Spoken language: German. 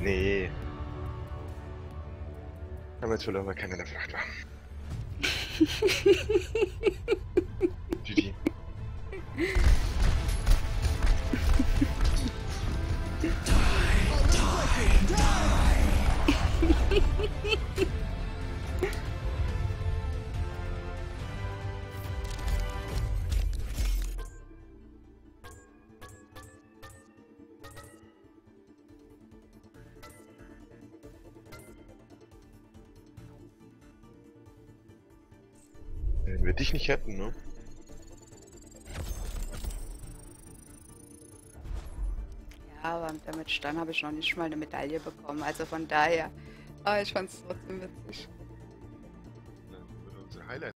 Nee. Damals verloren wir keine in der Flucht war. GG. Wenn wir dich nicht hätten, ne? Ja, aber damit Stein habe ich noch nicht mal eine Medaille bekommen. Also von daher. Aber ich fand es trotzdem witzig.